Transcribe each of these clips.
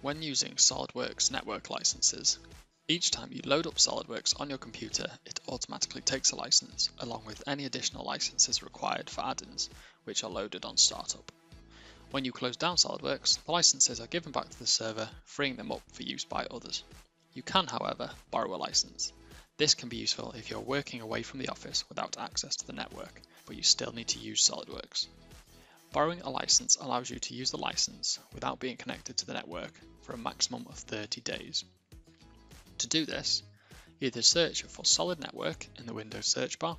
When using SOLIDWORKS network licenses, each time you load up SOLIDWORKS on your computer, it automatically takes a license, along with any additional licenses required for add-ins, which are loaded on startup. When you close down SOLIDWORKS, the licenses are given back to the server, freeing them up for use by others. You can, however, borrow a license. This can be useful if you're working away from the office without access to the network, but you still need to use SOLIDWORKS. Borrowing a license allows you to use the license without being connected to the network for a maximum of 30 days. To do this, either search for Solid Network in the Windows search bar,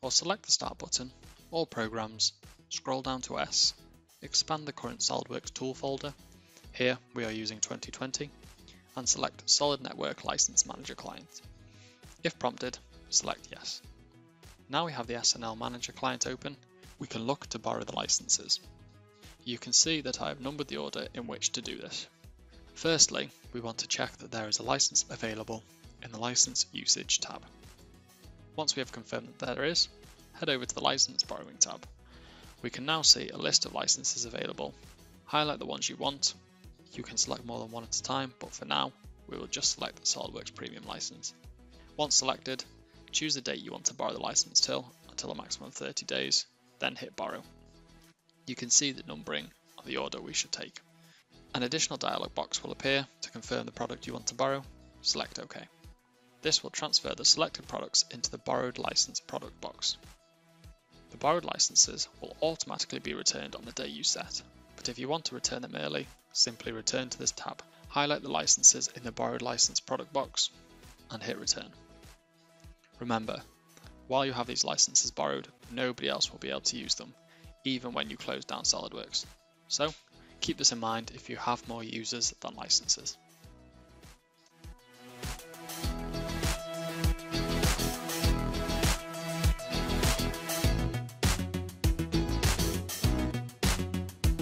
or select the Start button, All Programs, scroll down to S, expand the current SOLIDWORKS tool folder, here we are using 2020, and select Solid Network License Manager Client. If prompted, select Yes. Now we have the SNL Manager client open, we can look to borrow the licenses. You can see that I have numbered the order in which to do this. Firstly, we want to check that there is a license available in the License Usage tab. Once we have confirmed that there is, head over to the License Borrowing tab. We can now see a list of licenses available. Highlight the ones you want. You can select more than one at a time, but for now, we will just select the SOLIDWORKS Premium license. Once selected, choose the date you want to borrow the license till, until a maximum of 30 days, then hit borrow. You can see the numbering of the order we should take. An additional dialog box will appear to confirm the product you want to borrow, select OK. This will transfer the selected products into the borrowed license product box. The borrowed licenses will automatically be returned on the day you set, but if you want to return them early, simply return to this tab, highlight the licenses in the borrowed license product box, and hit return. Remember, while you have these licenses borrowed, nobody else will be able to use them, even when you close down SOLIDWORKS. So keep this in mind if you have more users than licenses.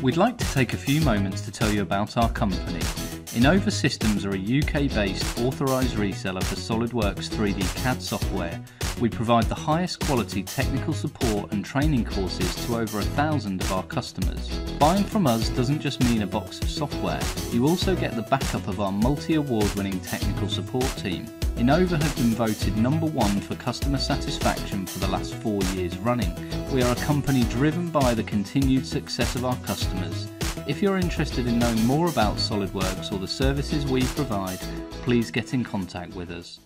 We'd like to take a few moments to tell you about our company. Innova Systems are a UK based authorised reseller for SolidWorks 3D CAD software. We provide the highest quality technical support and training courses to over a thousand of our customers. Buying from us doesn't just mean a box of software, you also get the backup of our multi award winning technical support team. Innova have been voted number one for customer satisfaction for the last four years running. We are a company driven by the continued success of our customers. If you're interested in knowing more about SolidWorks or the services we provide, please get in contact with us.